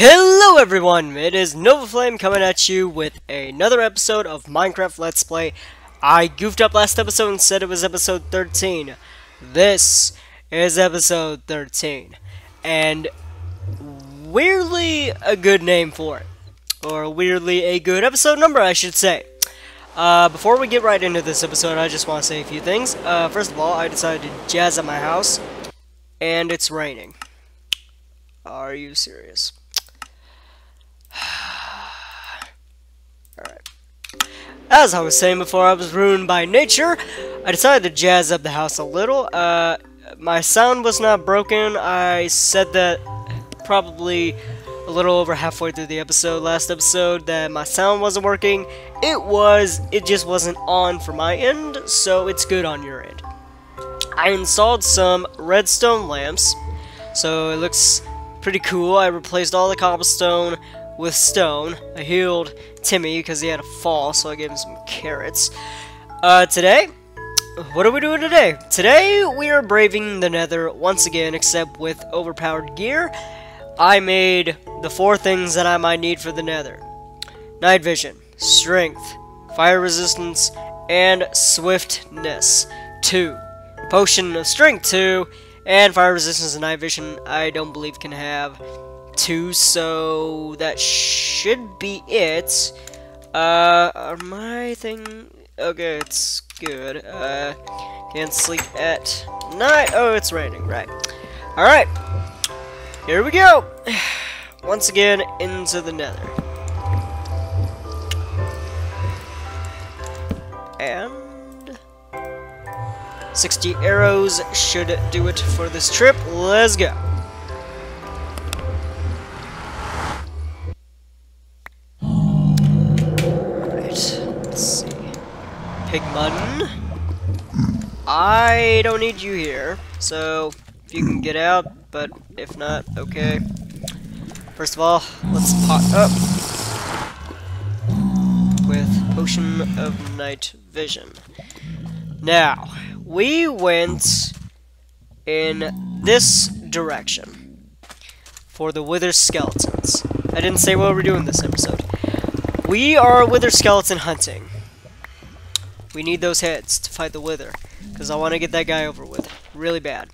Hello everyone, it is Nova Flame coming at you with another episode of Minecraft Let's Play. I goofed up last episode and said it was episode 13. This is episode 13. And weirdly a good name for it. Or weirdly a good episode number, I should say. Uh, before we get right into this episode, I just want to say a few things. Uh, first of all, I decided to jazz at my house, and it's raining. Are you serious? As I was saying before I was ruined by nature, I decided to jazz up the house a little. Uh, my sound was not broken. I said that probably a little over halfway through the episode, last episode, that my sound wasn't working. It was, it just wasn't on for my end, so it's good on your end. I installed some redstone lamps, so it looks pretty cool. I replaced all the cobblestone with stone. I healed Timmy because he had a fall, so I gave him some carrots. Uh, today, what are we doing today? Today, we are braving the nether once again, except with overpowered gear. I made the four things that I might need for the nether. Night vision, strength, fire resistance, and swiftness. 2. Potion of strength 2, and fire resistance and night vision I don't believe can have 2, so that should be it. Uh, my thing... Okay, it's good. Uh, can't sleep at night. Oh, it's raining, right. Alright, here we go! Once again, into the nether. And... 60 arrows should do it for this trip. Let's go! Pig mutton. I don't need you here, so if you can get out, but if not, okay. First of all, let's pot up with Potion of Night Vision. Now, we went in this direction for the Wither Skeletons. I didn't say what we're doing this episode. We are Wither Skeleton hunting. We need those heads to fight the Wither, because I want to get that guy over with really bad.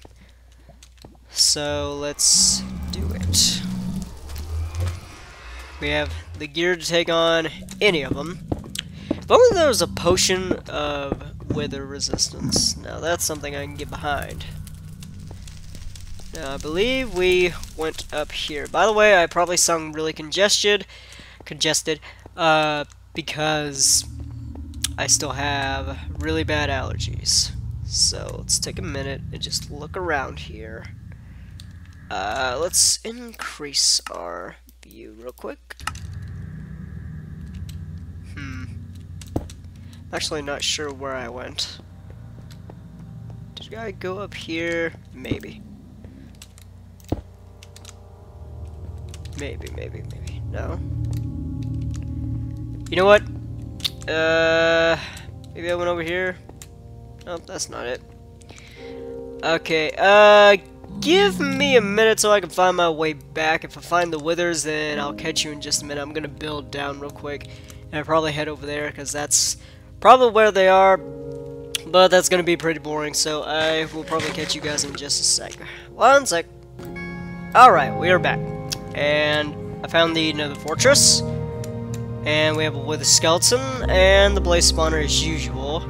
So let's do it. We have the gear to take on any of them. If only there was a potion of wither resistance. Now that's something I can get behind. Now I believe we went up here. By the way, I probably sound really congested, congested, uh, because I still have really bad allergies. So let's take a minute and just look around here. Uh, let's increase our view real quick. Hmm. Actually not sure where I went. Did I go up here? Maybe. Maybe, maybe, maybe. No. You know what? Uh, maybe I went over here. Nope, that's not it. Okay, uh, give me a minute so I can find my way back. If I find the withers, then I'll catch you in just a minute. I'm gonna build down real quick, and I'll probably head over there, because that's probably where they are, but that's gonna be pretty boring, so I will probably catch you guys in just a sec. One sec. Alright, we are back, and I found the Nether Fortress, and we have a Wither Skeleton, and the Blaze Spawner as usual.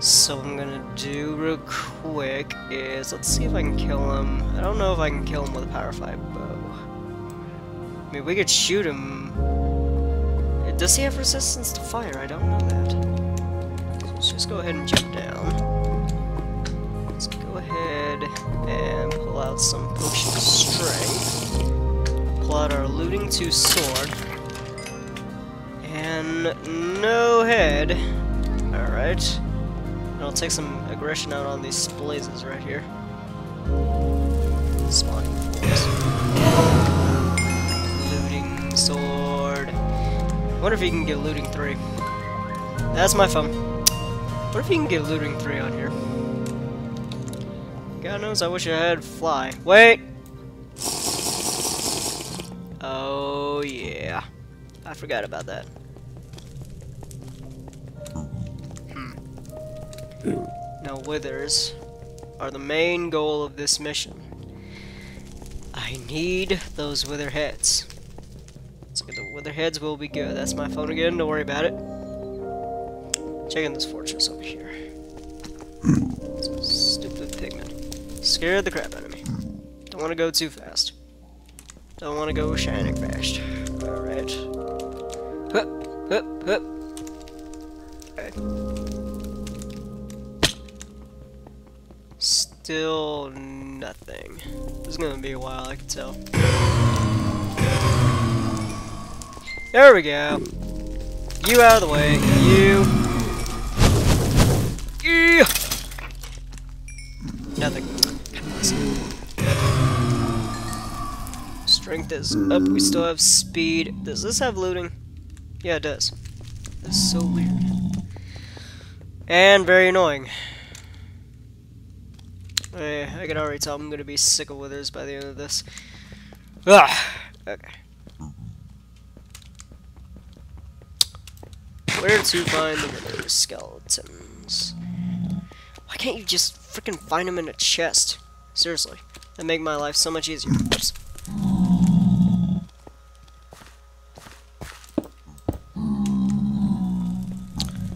So I'm gonna do real quick is, let's see if I can kill him. I don't know if I can kill him with a Power 5 bow. I mean, we could shoot him. Does he have resistance to fire? I don't know that. So let's just go ahead and jump down. Let's go ahead and pull out some Potion of Strength. Pull out our Looting 2 sword. No head. Alright. I'll take some aggression out on these blazes right here. Spawning. Looting sword. Wonder if you can get looting 3. That's my phone. What if you can get looting 3 on here? God knows I wish I had fly. Wait! Oh, yeah. I forgot about that. Now, withers are the main goal of this mission. I need those wither heads. Let's get the wither heads will be good. That's my phone again, don't worry about it. Checking this fortress over here. Stupid pigmen. Scared the crap out of me. Don't want to go too fast. Don't want to go shining fast. Alright. Hup, hup, hup. Okay. Still nothing. This is gonna be a while, I can tell. There we go. You out of the way. You. Nothing. Strength is up. We still have speed. Does this have looting? Yeah, it does. That's so weird. And very annoying. I, I can already tell I'm gonna be sick of withers by the end of this. Ah, okay. Where to find the wither skeletons? Why can't you just freaking find them in a chest? Seriously, That'd make my life so much easier. Oops.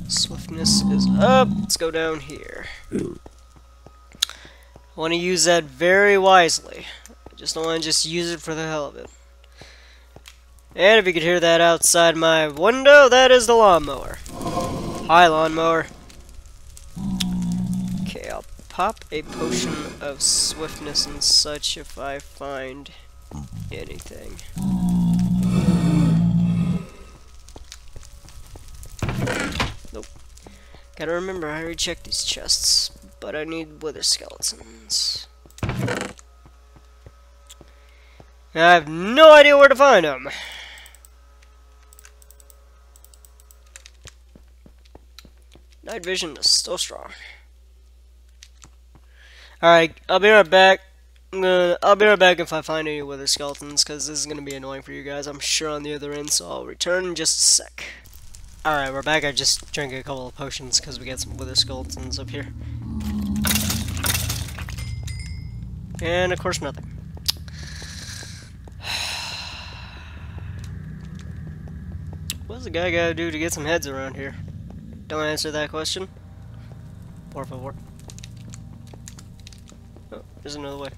Swiftness is up. Let's go down here. I want to use that very wisely. I just don't want to just use it for the hell of it. And if you could hear that outside my window, that is the lawnmower. Hi, lawnmower. Okay, I'll pop a potion of swiftness and such if I find anything. Nope. Gotta remember, I already checked these chests, but I need wither skeletons. I have no idea where to find them. Night vision is still strong. Alright, I'll be right back. Gonna, I'll be right back if I find any wither skeletons, because this is going to be annoying for you guys, I'm sure, on the other end, so I'll return in just a sec. Alright, we're back. I just drank a couple of potions, because we got some wither skeletons up here. And, of course, nothing. What's a guy gotta do to get some heads around here? Don't answer that question. Por favor. Oh, there's another way.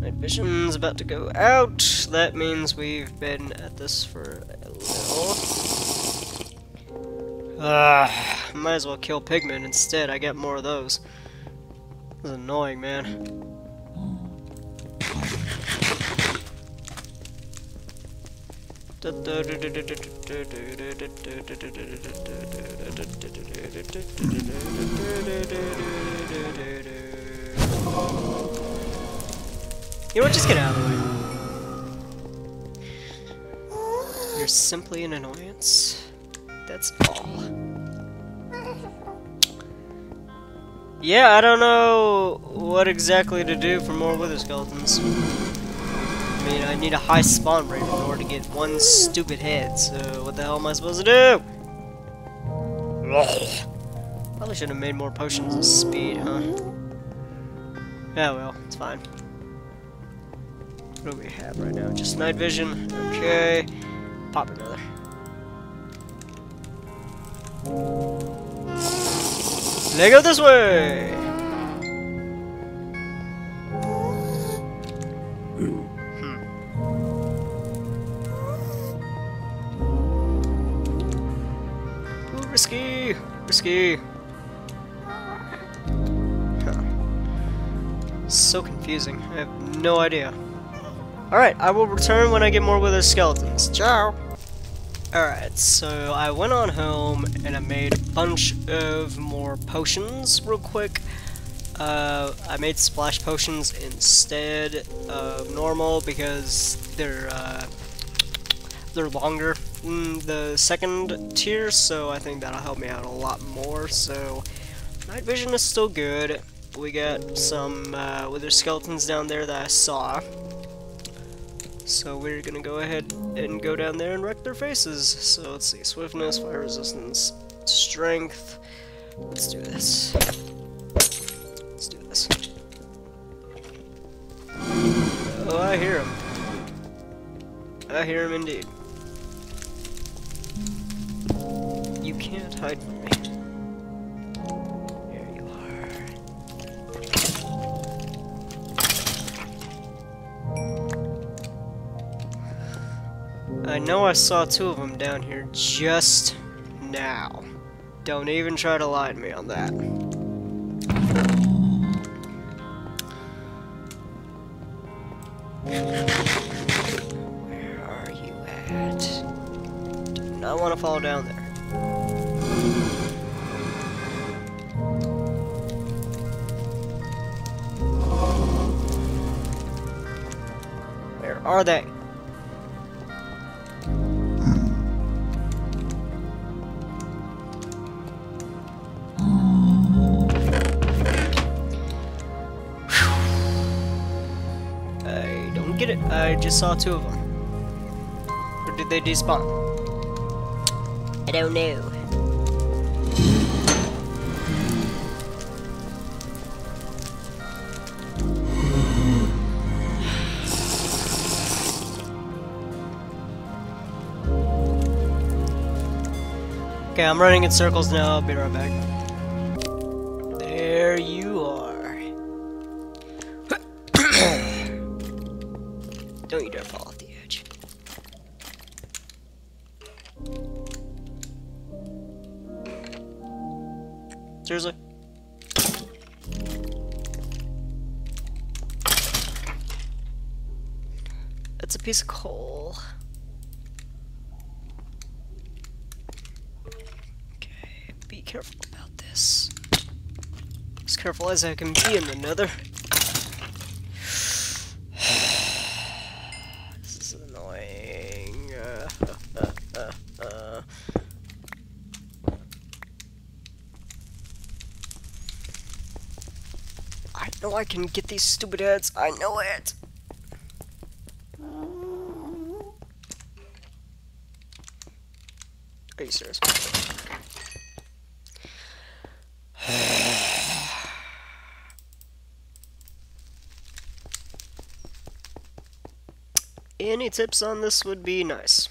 Night vision's about to go out. That means we've been at this for a little. Ah, might as well kill pigmen instead. I get more of those. This is annoying, man. You know what, just get out of the way. You're simply an annoyance. That's all. Yeah, I don't know what exactly to do for more wither skeletons. I mean, I need a high spawn rate in order to get one stupid head, so what the hell am I supposed to do? Probably should have made more potions of speed, huh? Yeah, well, it's fine. What do we have right now? Just night vision. Okay. Pop another. Let go this way! Risky! Risky! So confusing. I have no idea. Alright, I will return when I get more with wither skeletons. Ciao! Alright, so I went on home and I made a bunch of more potions real quick. Uh, I made splash potions instead of normal because they're uh, they're longer than the second tier, so I think that'll help me out a lot more. So night vision is still good. we got some uh, wither skeletons down there that I saw. So we're gonna go ahead and go down there and wreck their faces. So let's see, swiftness, fire resistance, strength. Let's do this. Let's do this. Oh, I hear him. I hear him indeed. You can't hide from me. Know I saw two of them down here just now. Don't even try to lie to me on that. Where are you at? Do not want to fall down there. Where are they? I just saw two of them. Or did they despawn? I don't know. Okay, I'm running in circles now. I'll be right back. As I can be in the nether. this is annoying. I know I can get these stupid heads. I know it. Are you serious? Any tips on this would be nice.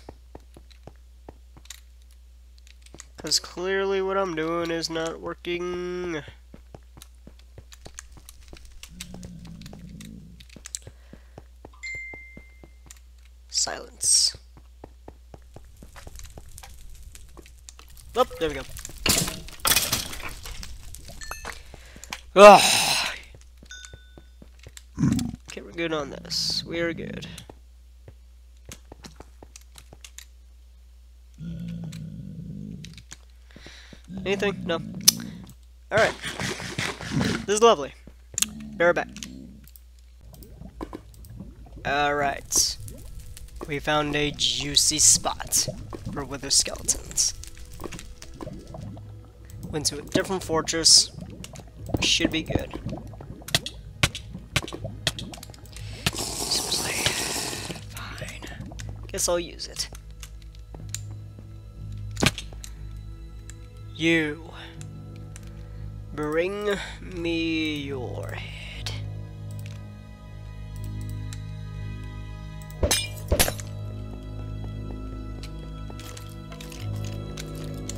Because clearly what I'm doing is not working. Silence. Oh, there we go. Ugh. Okay, we're good on this. We are good. Anything? No. Alright. This is lovely. Bear back. Alright. We found a juicy spot for wither skeletons. Went to a different fortress. Should be good. Seriously. Fine. Guess I'll use it. You. Bring me your head.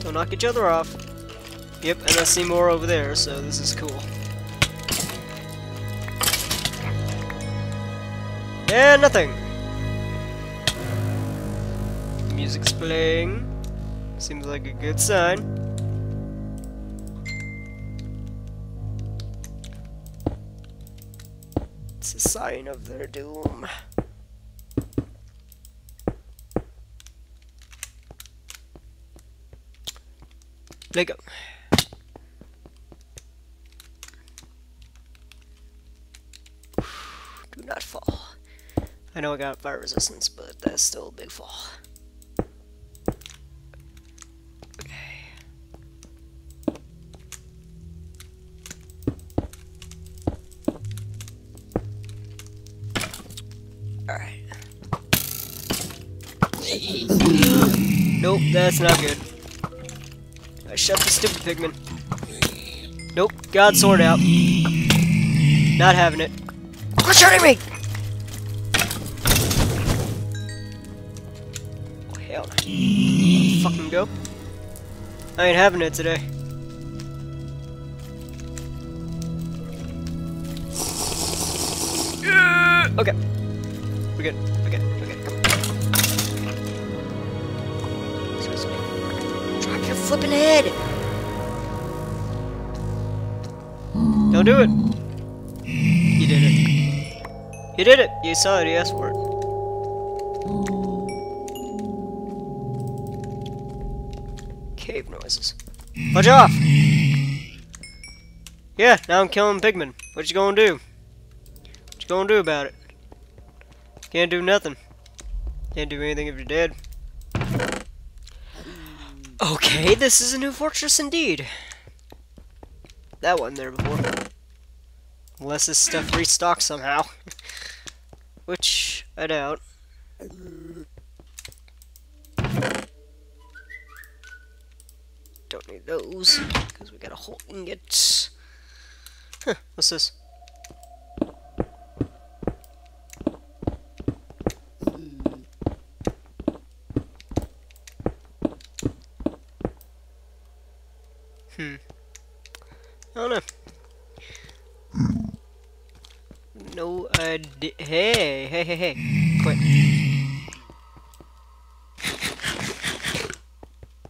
Don't knock each other off. Yep, and I see more over there, so this is cool. And nothing. Music's playing. Seems like a good sign. Sign of their doom. Let go. Do not fall. I know I got fire resistance, but that's still a big fall. Nope, that's not good. I shut the stupid pigman. Nope, got sword out. Not having it. Quit shooting me! Oh, hell no. Fucking go. I ain't having it today. Okay. We're good. Flipping head. Don't do it. You did it. You did it. You saw it. You asked for it. Cave noises. Watch off! Yeah, now I'm killing pigmen. What you gonna do? What you gonna do about it? Can't do nothing. Can't do anything if you're dead. Okay, this is a new fortress indeed. That wasn't there before. Unless this stuff restocks somehow. Which, I doubt. Don't need those, because we got a whole ingot. Huh, what's this? Hmm. I don't know. No idea. Hey, hey, hey, hey. Quit.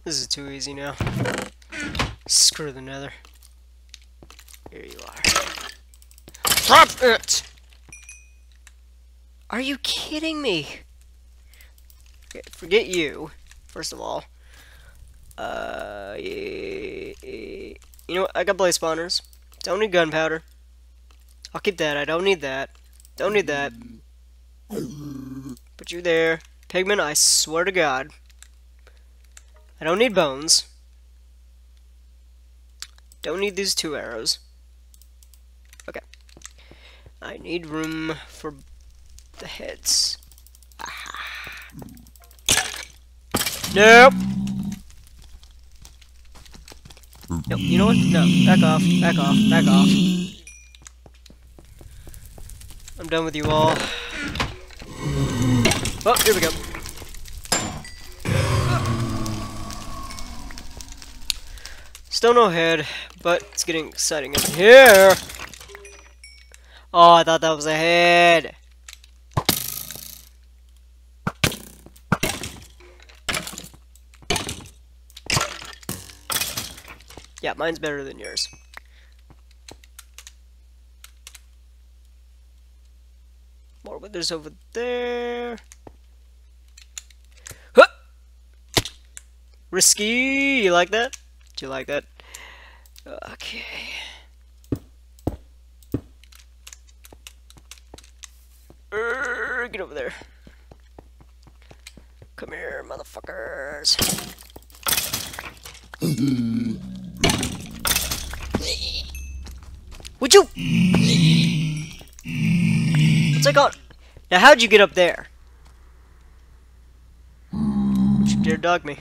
This is too easy now. Screw the nether. Here you are. Drop it! Are you kidding me? Forget, you, first of all. Uh, you know what? I got blaze spawners. Don't need gunpowder. I'll keep that. I don't need that. Don't need that. Put you there. Pigman, I swear to God. I don't need bones. Don't need these two arrows. Okay. I need room for the heads. Ah. Nope. Nope, you know what? No, back off, back off, back off. I'm done with you all. Oh, here we go. Still no head, but it's getting exciting in here. Oh, I thought that was a head. Yeah, mine's better than yours. More withers over there. Huh! Risky! You like that? Do you like that? Okay. Get over there. Come here, motherfuckers. Would you? What's that? Now, how'd you get up there? Would you dare dog me?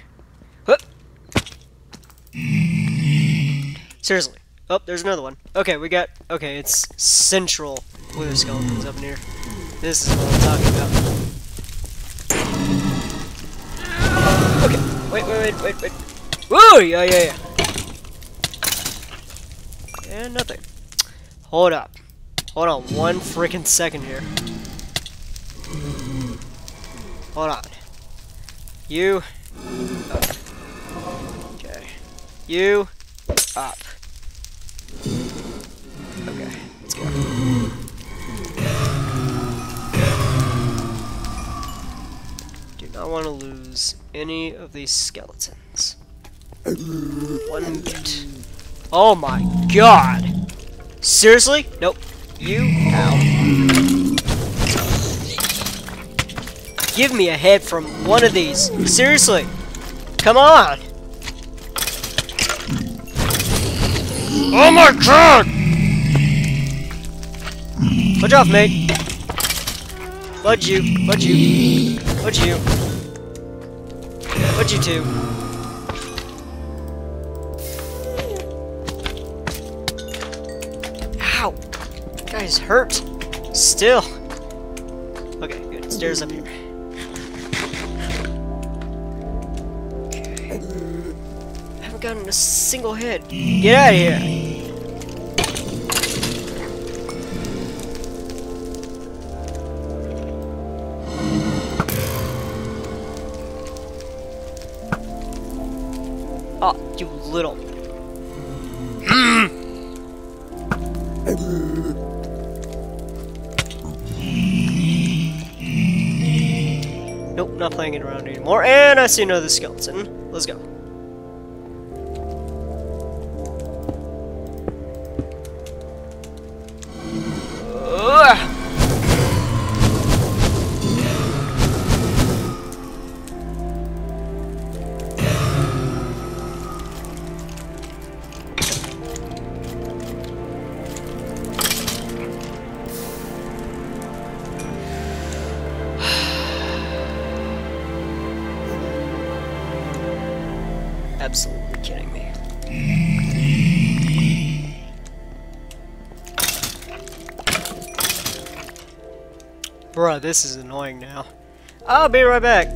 Seriously. Oh, there's another one. Okay, we got... Okay, it's central wither skeletons up in here. This is what I'm talking about. Okay, wait, wait, wait, wait, wait. Whoa, yeah, yeah, yeah. And nothing. Hold up. Hold on one freaking second here. Hold on. You. Okay. You. Up. Okay, let's go. Do not want to lose any of these skeletons. One bit. Oh my god! Seriously? Nope. You? Ow. Give me a head from one of these. Seriously. Come on. Oh my god! Watch off, mate. What'd you? What'd you? What'd you? What'd you do? Ow! Guy's hurt. Still. Okay, good. Stairs up here. A single hit. Get out of here! Oh, you little. nope, not playing it around anymore. And I see another skeleton. Let's go. Bruh, this is annoying now. I'll be right back.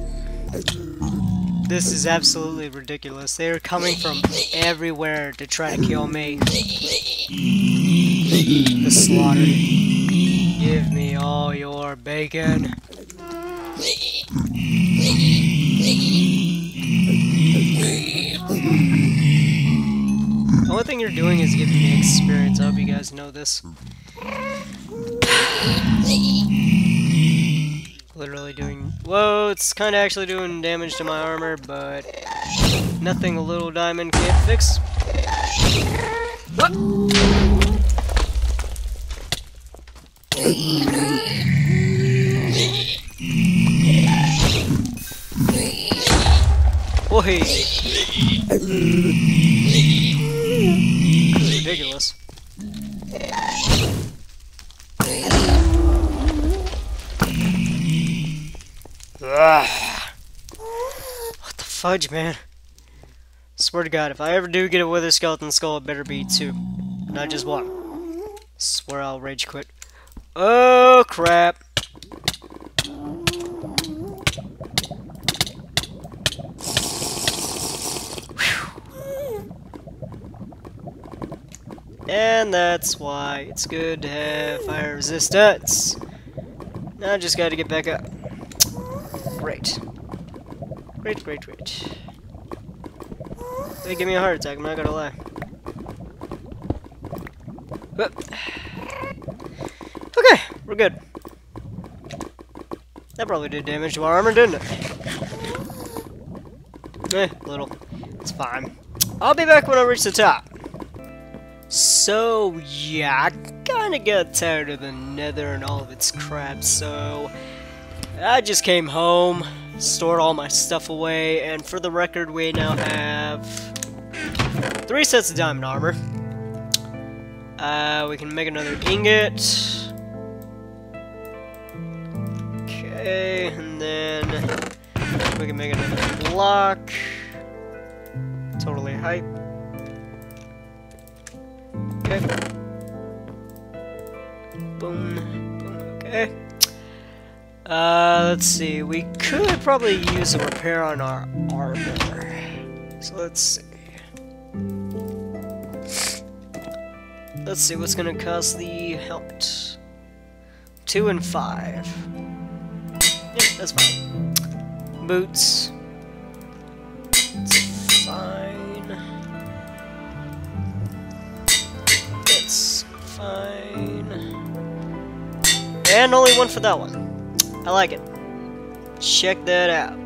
This is absolutely ridiculous. They are coming from everywhere to try to kill me. The slaughter. Give me all your bacon. The only thing you're doing is giving me experience. I hope you guys know this. Literally doing... Whoa, it's kind of actually doing damage to my armor, but... Nothing a little diamond can't fix. Boy. Ridiculous. What the fudge, man? Swear to God, if I ever do get a wither skeleton skull, it better be two, not just one. Swear I'll rage quit. Oh crap! And that's why it's good to have fire resistance. Now I just gotta get back up. Great. Great, great, great. They give me a heart attack, I'm not gonna lie. But, okay, we're good. That probably did damage to our armor, didn't it? Eh, a little. It's fine. I'll be back when I reach the top. So, yeah, I kinda got tired of the nether and all of its crap, so I just came home, stored all my stuff away, and for the record, we now have three sets of diamond armor. Uh, we can make another ingot. Okay, and then we can make another block. Totally hype. Okay. Boom. Boom. Okay. Uh, let's see. We could probably use a repair on our armor. So let's see. Let's see what's gonna cost the helmet. Two and five. Yeah, that's fine. Boots. And only one for that one. I like it. Check that out.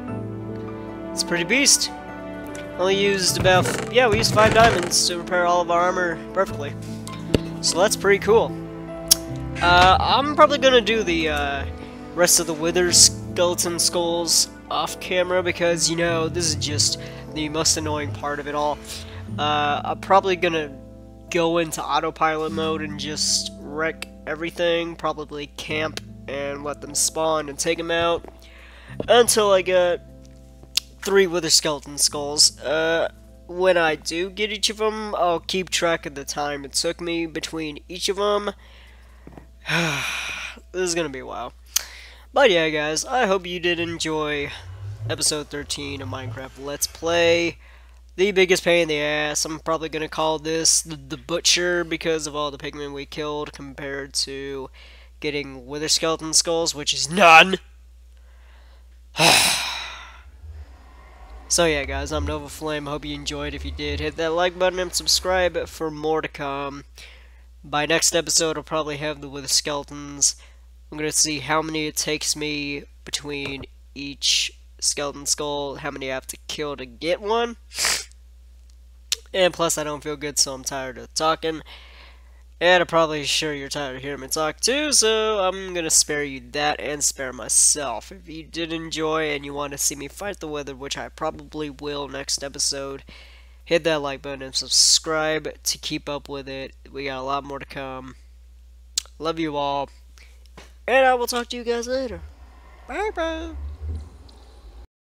It's pretty beast. Only used about, yeah, we used five diamonds to repair all of our armor perfectly. So that's pretty cool. Uh, I'm probably gonna do the uh, rest of the Wither skeleton skulls off camera because, you know, this is just the most annoying part of it all. Uh, I'm probably gonna go into autopilot mode and just wreck everything, probably camp and let them spawn and take them out until I get three wither skeleton skulls. Uh, when I do get each of them, I'll keep track of the time it took me between each of them. this is gonna be a while. But yeah, guys, I hope you did enjoy episode 13 of Minecraft Let's Play. The biggest pain in the ass. I'm probably gonna call this the, the Butcher because of all the pigmen we killed compared to getting Wither Skeleton Skulls, which is none. So yeah guys, I'm Nova Flame, hope you enjoyed. If you did, hit that like button and subscribe for more to come. By next episode, I'll probably have the with skeletons. I'm gonna see how many it takes me between each skeleton skull, how many I have to kill to get one. And plus, I don't feel good, so I'm tired of talking. And I'm probably sure you're tired of hearing me talk too, so I'm gonna spare you that and spare myself. If you did enjoy and you want to see me fight the Wither, which I probably will next episode, hit that like button and subscribe to keep up with it. We got a lot more to come. Love you all. And I will talk to you guys later. Bye bye.